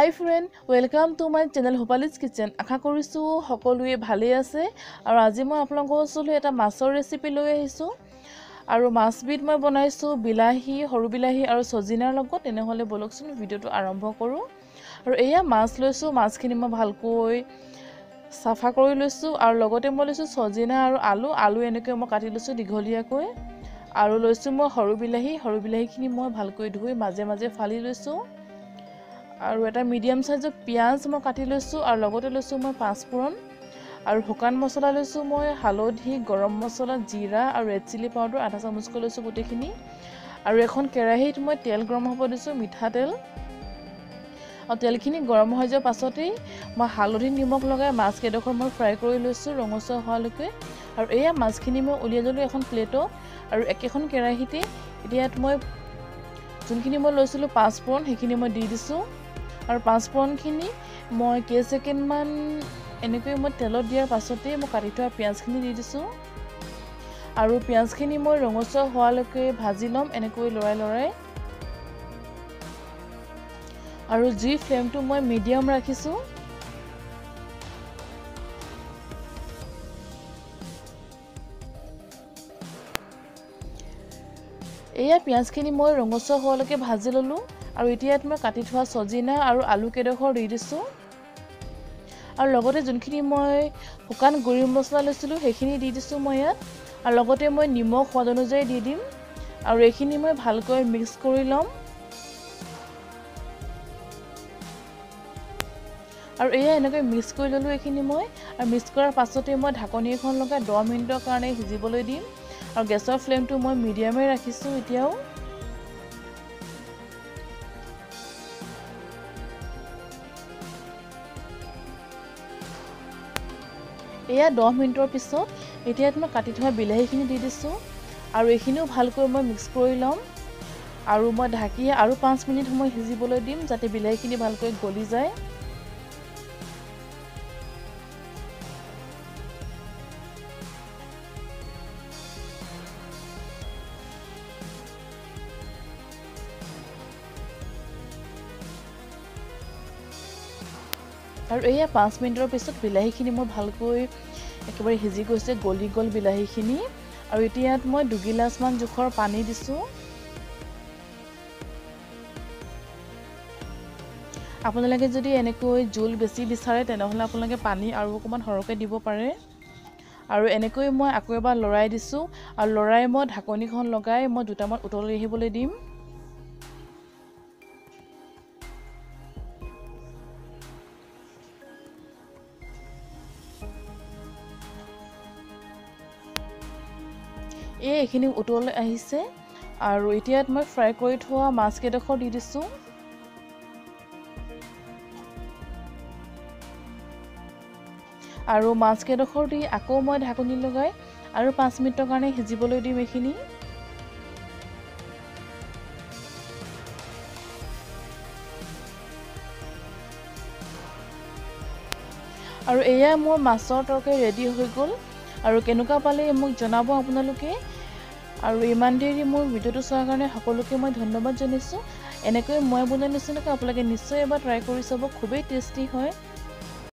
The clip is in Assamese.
Hi friend welcome to my channel হোপালিজ kitchen আশা কৰিছোঁ সকলোৱে ভালেই আছে আৰু আজি মই আপোনালোকৰ ওচৰলৈ এটা মাছৰ ৰেচিপি লৈ আহিছোঁ। আৰু মাছবিধ মই বনাইছোঁ বিলাহী সৰু বিলাহী আৰু চজিনাৰ লগত তেনেহ'লে ব'লকচোন ভিডিঅ'টো আৰম্ভ কৰোঁ। আৰু এয়া মাছ লৈছোঁ মাছখিনি মই ভালকৈ চাফা কৰি লৈছোঁ আৰু লগতে মই লৈছোঁ চজিনা আৰু আলু আলু এনেকৈ মই কাটি লৈছোঁ দীঘলীয়াকৈ। আৰু লৈছোঁ মই সৰু বিলাহী সৰু বিলাহীখিনি মই ভালকৈ ধুই মাজে মাজে ফালি লৈছোঁ। আৰু এটা মিডিয়াম চাইজৰ পিঁয়াজ মই কাটি লৈছোঁ আৰু লগতে লৈছোঁ মই পাঁচফোৰণ। আৰু শুকান মছলা লৈছোঁ মই হালধি গৰম মছলা জিৰা আৰু ৰেড চিলি পাউডাৰ আধা চামুচকৈ লৈছোঁ গোটেইখিনি। আৰু এখন কেৰাহীত মই তেল গৰম হ'ব দিছোঁ মিঠাতেল আৰু তেলখিনি গৰম হৈ যোৱাৰ পাছতেই মই হালধি নিমখ লগাই মাছকেইডোখৰ মই ফ্ৰাই কৰি লৈছোঁ ৰঙচুৱা হোৱালৈকে। আৰু এয়া মাছখিনি মই উলিয়াই ল'লোঁ এখন প্লেটত আৰু একেখন কেৰাহীতে এতিয়া ইয়াত মই যোনখিনি মই লৈছিলোঁ পাঁচফোৰণ সেইখিনি মই দি দিছোঁ। আৰু পাঁচফোৰণখিনি মই কেইছেকেণ্ডমান এনেকৈ মই তেলত দিয়াৰ পাছতেই মই কাটি থোৱা পিঁয়াজখিনি দি দিছোঁ। আৰু পিঁয়াজখিনি মই ৰঙচুৱা হোৱালৈকে ভাজি ল'ম এনেকৈ লৰাই লৰাই। আৰু জুই ফ্লেমটো মই মিডিয়াম ৰাখিছোঁ। এয়া পিঁয়াজখিনি মই ৰঙচুৱা হোৱালৈকে ভাজি ল'লোঁ। আৰু এতিয়া ইয়াত মই কাটি থোৱা চজিনা আৰু আলু কেইডোখৰ দি দিছোঁ। আৰু লগতে যোনখিনি মই শুকান গুড়ি মছলা লৈছিলোঁ সেইখিনি দি দিছোঁ মই ইয়াত। আৰু লগতে মই নিমখ সোৱাদ অনুযায়ী দি দিম। আৰু এইখিনি মই ভালকৈ মিক্স কৰি ল'ম। আৰু এয়া এনেকৈ মিক্স কৰি ল'লোঁ এইখিনি মই। আৰু মিক্স কৰাৰ পাছতে মই ঢাকনি এখন লগাই দহ মিনিটৰ কাৰণে সিজিবলৈ দিম। আৰু গেছৰ ফ্লেমটো মই মিডিয়ামে ৰাখিছোঁ এতিয়াও। এয়া দহ মিনিটৰ পিছত এতিয়া মই কাটি থোৱা বিলাহীখিনি দি দিছোঁ আৰু এইখিনিও ভালকৈ মই মিক্স কৰি ল'ম আৰু মই ঢাকি আৰু পাঁচ মিনিট সময় সিজিবলৈ দিম যাতে বিলাহীখিনি ভালকৈ গলি যায়। আৰু এয়া পাঁচ মিনিটৰ পিছত বিলাহীখিনি মোৰ ভালকৈ একেবাৰে সিজি গৈছে গলি গ'ল বিলাহীখিনি। আৰু এতিয়া ইয়াত মই দুগিলাচমান জোখৰ পানী দিছোঁ। আপোনালোকে যদি এনেকৈ জোল বেছি বিচাৰে তেনেহ'লে আপোনালোকে পানী আৰু অকণমান সৰহকৈ দিব পাৰে। আৰু এনেকৈ মই আকৌ এবাৰ লৰাই দিছোঁ। আৰু লৰাই মই ঢাকনিখন লগাই মই দুটামান উতলি আহিবলৈ দিম। এই এইখিনি উতলৈ আহিছে। আৰু এতিয়া মই ফ্ৰাই কৰি থোৱা মাছকেইডোখৰ দি দিছোঁ। আৰু মাছকেইডোখৰ দি আকৌ মই ঢাকনি লগাই আৰু পাঁচ মিনিটৰ কাৰণে সিজিবলৈ দিম এইখিনি। আৰু এয়া মোৰ মাছৰ তৰকাৰী ৰেডি হৈ গ'ল। আৰু কেনেকুৱা পালে মোক জনাব আপোনালোকে। আৰু ইমান দেৰি মোৰ ভিডিঅ'টো চোৱাৰ কাৰণে সকলোকে মই ধন্যবাদ জনাইছোঁ। এনেকৈ মই বনোৱা নিচিনাকৈ আপোনালোকে নিশ্চয় এবাৰ ট্ৰাই কৰি চাব খুবেই টেষ্টি হয়।